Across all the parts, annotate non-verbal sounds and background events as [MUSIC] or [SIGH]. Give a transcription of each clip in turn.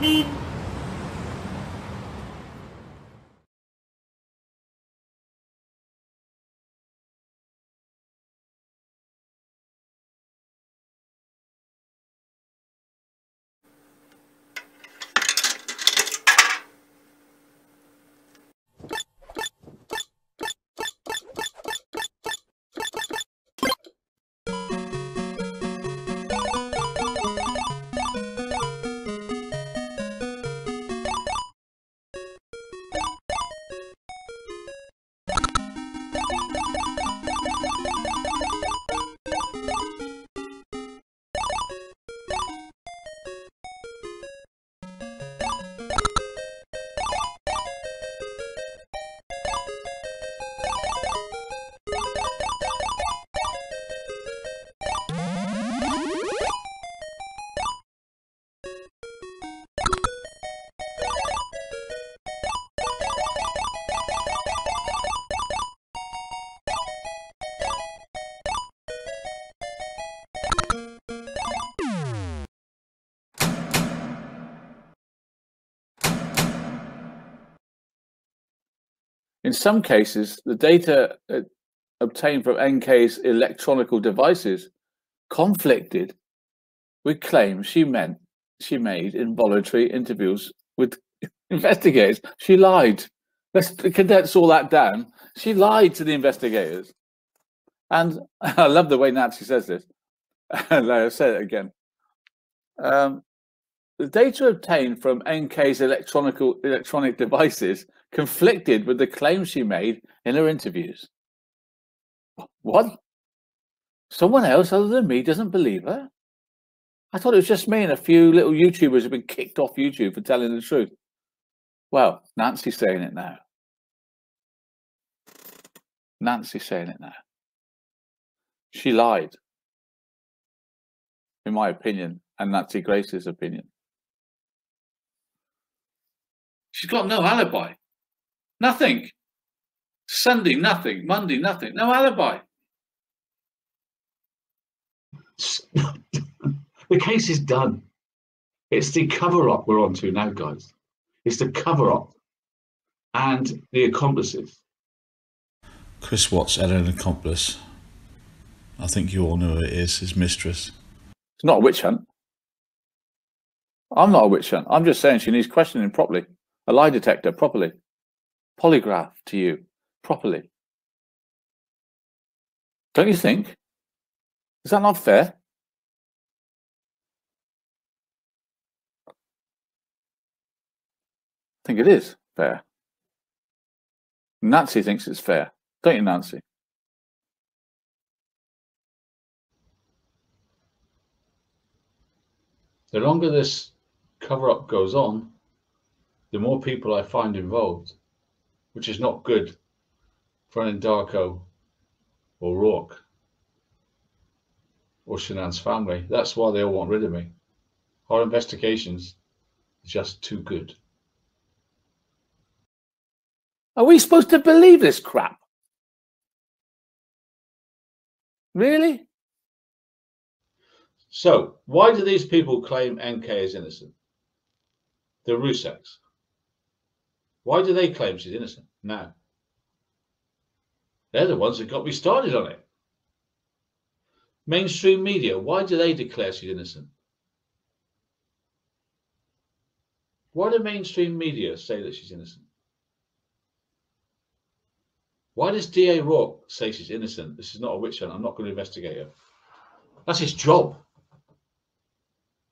beep. In some cases, the data uh, obtained from NK's electronical devices conflicted with claims she meant she made in voluntary interviews with [LAUGHS] investigators. She lied. Let's condense all that down. She lied to the investigators. And [LAUGHS] I love the way Nancy says this. [LAUGHS] and I'll say it again. Um, the data obtained from NK's electronic electronic devices conflicted with the claims she made in her interviews. What? Someone else other than me doesn't believe her? I thought it was just me and a few little YouTubers who've been kicked off YouTube for telling the truth. Well, Nancy's saying it now. Nancy's saying it now. She lied, in my opinion, and Nancy Grace's opinion. She's got no alibi. Nothing. Sunday, nothing. Monday, nothing. No alibi. [LAUGHS] the case is done. It's the cover up we're on to now, guys. It's the cover up and the accomplices. Chris Watts had an accomplice. I think you all know who it is, his mistress. It's not a witch hunt. I'm not a witch hunt. I'm just saying she needs questioning properly. A lie detector properly polygraph to you properly. Don't you think? Is that not fair? I think it is fair. Nancy thinks it's fair. Don't you, Nancy? The longer this cover up goes on, the more people I find involved which is not good for an Darko or Rourke or Shanann's family. That's why they all want rid of me. Our investigations are just too good. Are we supposed to believe this crap? Really? So, why do these people claim NK is innocent? The Rzuceks. Why do they claim she's innocent? now. They're the ones that got me started on it. Mainstream media, why do they declare she's innocent? Why do mainstream media say that she's innocent? Why does DA Rourke say she's innocent? This is not a witch hunt. I'm not going to investigate her. That's his job.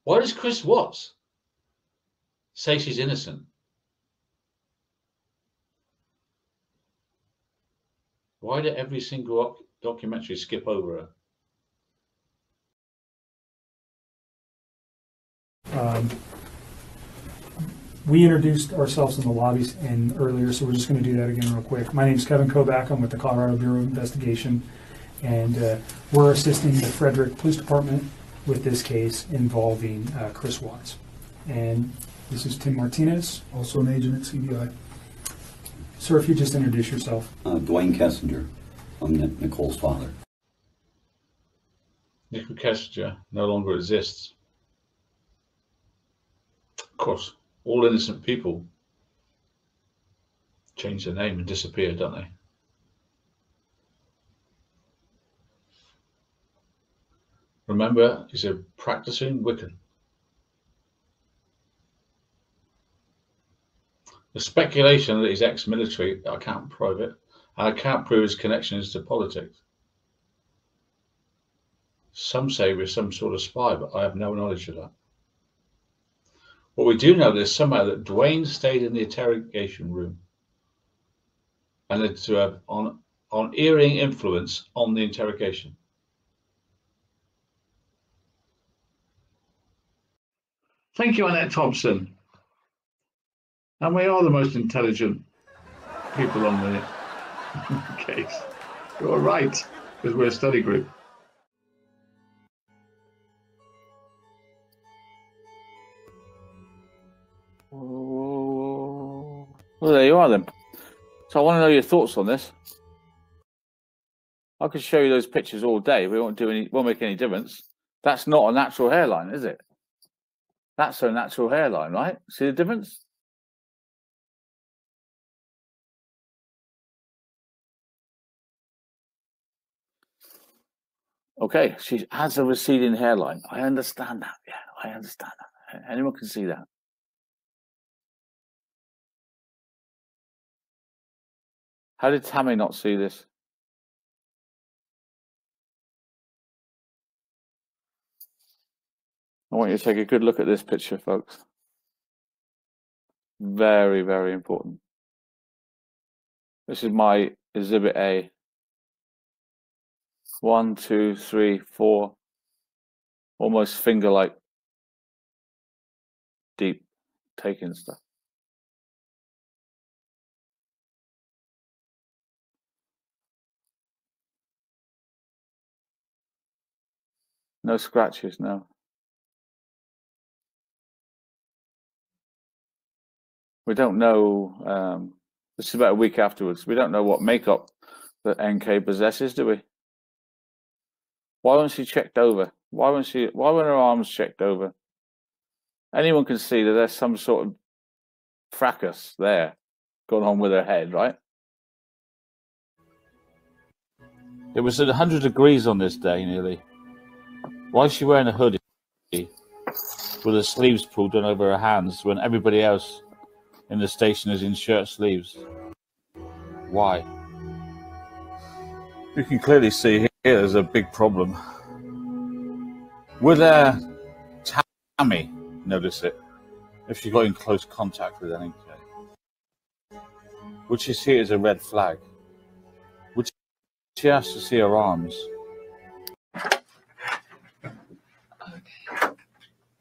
Why does Chris Watts say she's innocent? Why did every single documentary skip over her? Um, we introduced ourselves in the lobbies and earlier, so we're just going to do that again real quick. My name is Kevin Koback. I'm with the Colorado Bureau of Investigation, and uh, we're assisting the Frederick Police Department with this case involving uh, Chris Watts. And this is Tim Martinez, also an agent at CBI. Sir, if you just introduce yourself. Uh, Dwayne Kessinger. I'm Nichol's father. Nichol Kessinger no longer exists. Of course, all innocent people change their name and disappear, don't they? Remember, he's a practicing Wiccan. The speculation that he's ex-military, I can't prove it, I can't prove his connections to politics. Some say we're some sort of spy, but I have no knowledge of that. What we do know is somehow that Dwayne stayed in the interrogation room and had to have on on earring influence on the interrogation. Thank you, Annette Thompson. And we are the most intelligent people on the [LAUGHS] case. You're right, because we're a study group. Oh, well, there you are then. So I want to know your thoughts on this. I could show you those pictures all day. We won't do any. Won't make any difference. That's not a natural hairline, is it? That's a natural hairline, right? See the difference? Okay, she has a receding hairline. I understand that. Yeah, I understand that. Anyone can see that. How did Tammy not see this? I want you to take a good look at this picture, folks. Very, very important. This is my exhibit A. One, two, three, four, almost finger like deep taking stuff. No scratches, no. We don't know. Um, this is about a week afterwards. We don't know what makeup that NK possesses, do we? Why wasn't she checked over? Why wasn't she? Why weren't her arms checked over? Anyone can see that there's some sort of fracas there going on with her head, right? It was at 100 degrees on this day, nearly. Why is she wearing a hoodie with her sleeves pulled down over her hands when everybody else in the station is in shirt sleeves? Why? You can clearly see here there's a big problem. Would uh, Tammy notice it if she got in close contact with NK? Would she see it as a red flag? Would she ask to see her arms?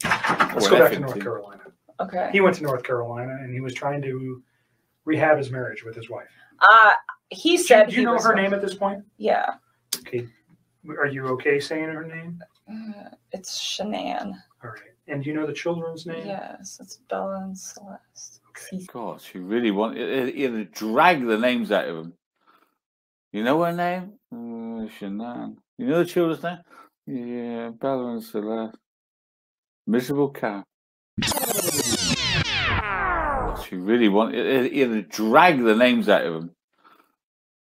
Let's go back to North? Carolina. Okay. He went to North Carolina and he was trying to rehab his marriage with his wife. Uh, he Do, said do you he know was her name at this point? Yeah. Okay. Are you okay saying her name? Uh, it's Shanann. All right. And do you know the children's name? Yes, it's Bella and Celeste. Okay. God, she really wanted eh, to eh, drag the names out of them. You know her name? Uh, Shanann. You know the children's name? Yeah, Bella and Celeste. Miserable cow. She really wanted eh, to drag the names out of them.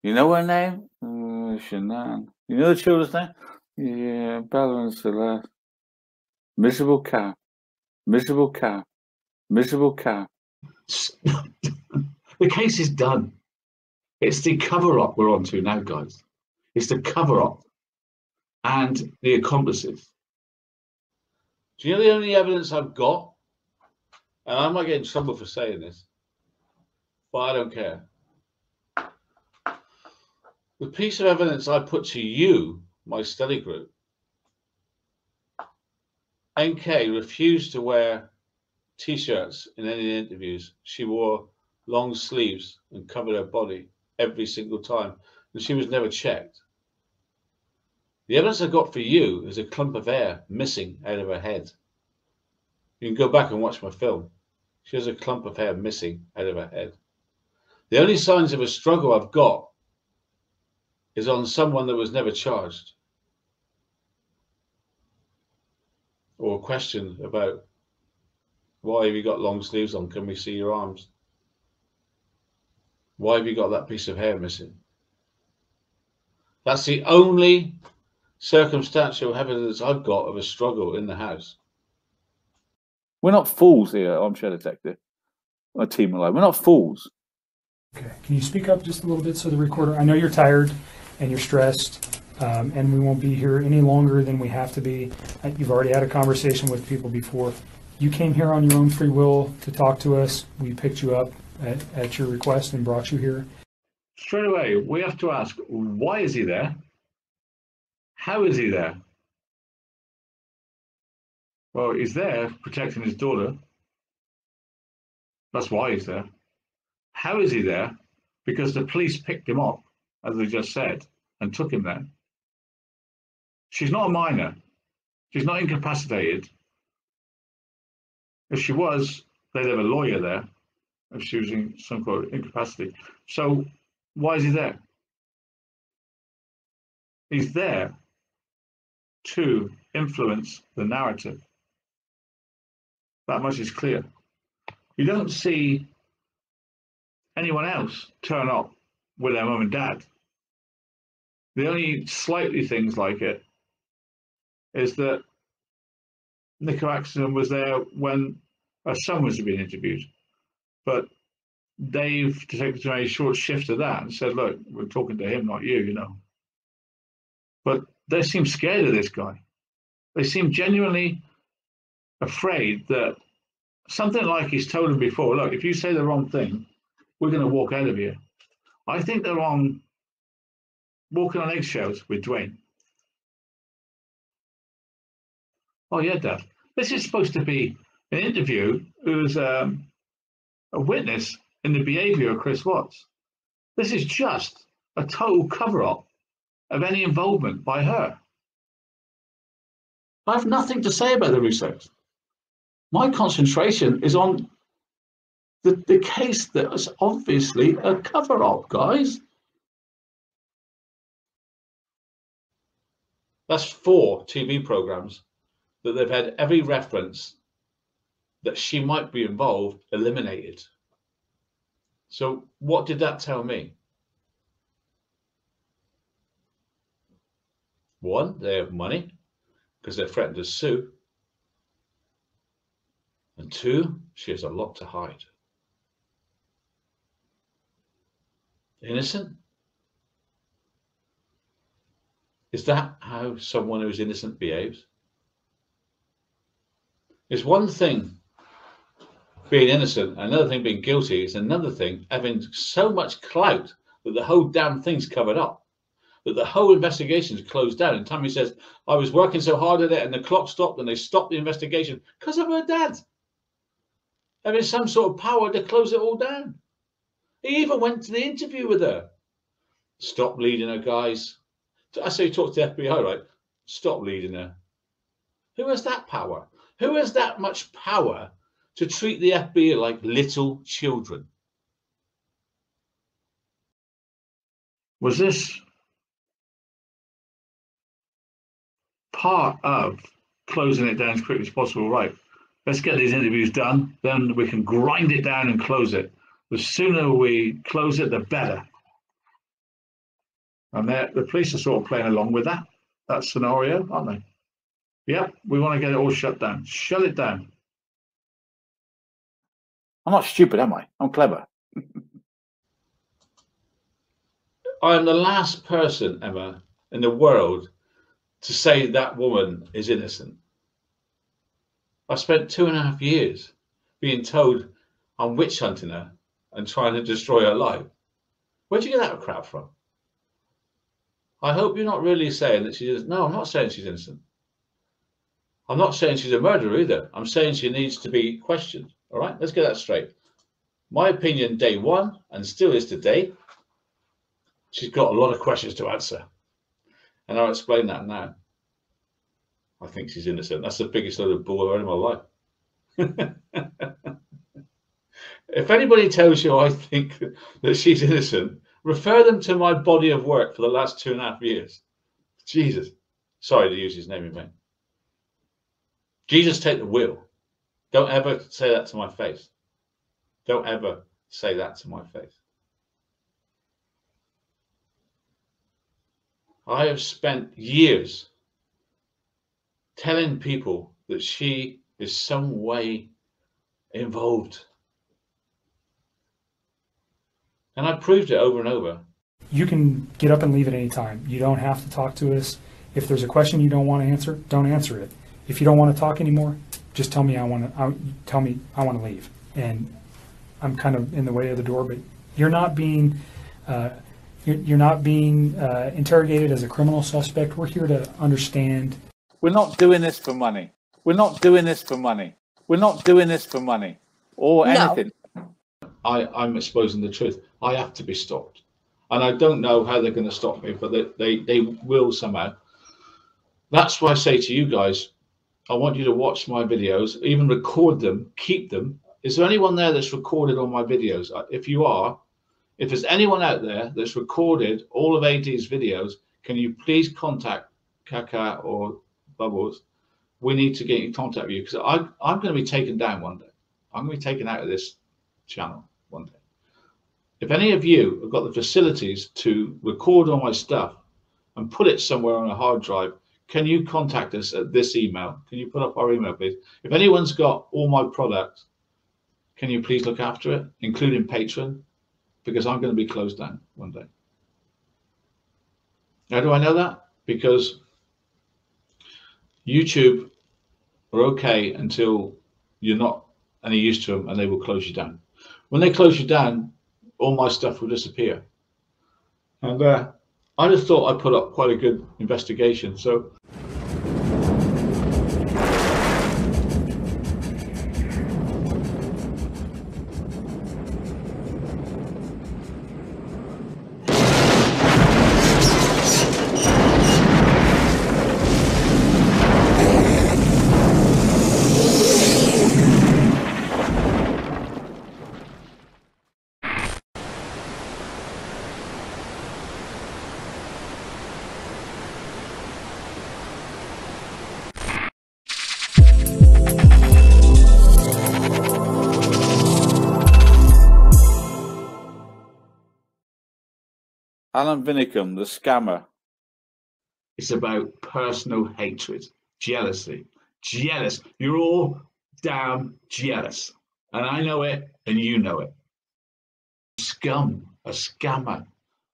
You know her name? Mm, Shanann. You know the children's name? Yeah, Bella Celeste. Miserable cow. Miserable cow. Miserable cow. [LAUGHS] the case is done. It's the cover up we're on to now, guys. It's the cover up and the accomplices. Do you know the only evidence I've got? And I might get in trouble for saying this, but I don't care. The piece of evidence I put to you, my study group, NK refused to wear t-shirts in any interviews. She wore long sleeves and covered her body every single time, and she was never checked. The evidence I got for you is a clump of hair missing out of her head. You can go back and watch my film. She has a clump of hair missing out of her head. The only signs of a struggle I've got is on someone that was never charged or questioned about Why have you got long sleeves on? Can we see your arms? Why have you got that piece of hair missing? That's the only circumstantial evidence I've got of a struggle in the house. We're not fools here, armchair detective. A team alone. We're not fools. Okay, can you speak up just a little bit so the recorder, I know you're tired and you're stressed, um, and we won't be here any longer than we have to be. Uh, You've already had a conversation with people before. You came here on your own free will to talk to us. We picked you up at, at your request and brought you here. Straight away, we have to ask why is he there? How is he there? Well, he's there protecting his daughter. That's why he's there. How is he there? Because the police picked him up, as they just said, and took him there. She's not a minor. She's not incapacitated. If she was, they'd have a lawyer there if she was in some kind of incapacity. So why is he there? He's there to influence the narrative. That much is clear. You don't see anyone else turn up with their mum and dad. The only slightly things like it is that Nico Axon was there when her son was being interviewed. But Dave, made a short shift of that and said, look, we're talking to him, not you, you know. But they seem scared of this guy. They seem genuinely afraid that something like he's told them before, look, if you say the wrong thing, we're going to walk out of here. I think they're on walking on eggshells with Dwayne. Oh, yeah, Dad. This is supposed to be an interview who's um, a witness in the behavior of Chris Watts. This is just a total cover up of any involvement by her. I have nothing to say about the Russos. My concentration is on the, the case that is obviously a cover up, guys. That's four TV programs that they've had every reference that she might be involved eliminated. So, what did that tell me? One, they have money because they're threatened to sue. And two, she has a lot to hide. Innocent? Is that how someone who's innocent behaves? It's one thing being innocent, another thing being guilty, it's another thing having so much clout that the whole damn thing's covered up, that the whole investigation's closed down. And Tammy says, I was working so hard at it and the clock stopped and they stopped the investigation because of her dad. Having some sort of power to close it all down. He even went to the interview with her. Stop leading her, guys. I say talk to the FBI, right? Stop leading her. Who has that power? Who has that much power to treat the FBI like little children? Was this part of closing it down as quickly as possible? Right. Let's get these interviews done. Then we can grind it down and close it. The sooner we close it, the better. And the police are sort of playing along with that that scenario, aren't they? Yep, we want to get it all shut down. Shut it down. I'm not stupid, am I? I'm clever. I'm the last person, Emma, in the world to say that woman is innocent. I spent two and a half years being told I'm witch hunting her and trying to destroy her life. Where'd you get that crap from? I hope you're not really saying that she's no, I'm not saying she's innocent. I'm not saying she's a murderer either. I'm saying she needs to be questioned. All right, let's get that straight. My opinion, day one, and still is today, she's got a lot of questions to answer. And I'll explain that now. I think she's innocent. That's the biggest load of bull I've heard in my life. [LAUGHS] if anybody tells you I think that she's innocent, refer them to my body of work for the last two and a half years. Jesus. Sorry to use his name in vain. Jesus take the wheel. Don't ever say that to my face. Don't ever say that to my face. I have spent years telling people that she is some way involved. And I proved it over and over. You can get up and leave at any time. You don't have to talk to us. If there's a question you don't want to answer, don't answer it. If you don't want to talk anymore, just tell me I want to. I, tell me I want to leave, and I'm kind of in the way of the door. But you're not being uh, you're, you're not being uh, interrogated as a criminal suspect. We're here to understand. We're not doing this for money. We're not doing this for money. We're not doing this for money or No. anything. I, I'm exposing the truth. I have to be stopped. And I don't know how they're going to stop me, but they, they, they will somehow. That's why I say to you guys, I want you to watch my videos, even record them, keep them. Is there anyone there that's recorded all my videos? Uh, If you are, if there's anyone out there that's recorded all of AD's videos, can you please contact Kaka or Bubbles? We need to get in contact with you because I'm going to be taken down one day. I'm going to be taken out of this channel. If any of you have got the facilities to record all my stuff and put it somewhere on a hard drive, can you contact us at this email? Can you put up our email, please? If anyone's got all my products, can you please look after it, including Patreon? Because I'm going to be closed down one day. How do I know that? Because YouTube are okay until you're not any use to them and they will close you down. When they close you down, all my stuff will disappear. And uh, I just thought I put up quite a good investigation. So Alan Vinicum, the scammer. it's about personal hatred, jealousy, jealous. You're all damn jealous. And I know it and you know it. Scum, a scammer,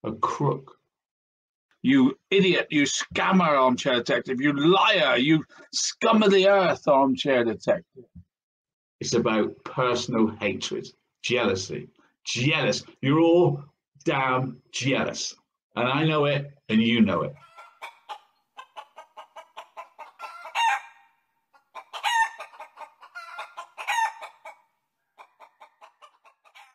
a crook. You idiot, you scammer, armchair detective, you liar, you scum of the earth, armchair detective. It's about personal hatred, jealousy, jealous. You're all damn jealous. And I know it and you know it.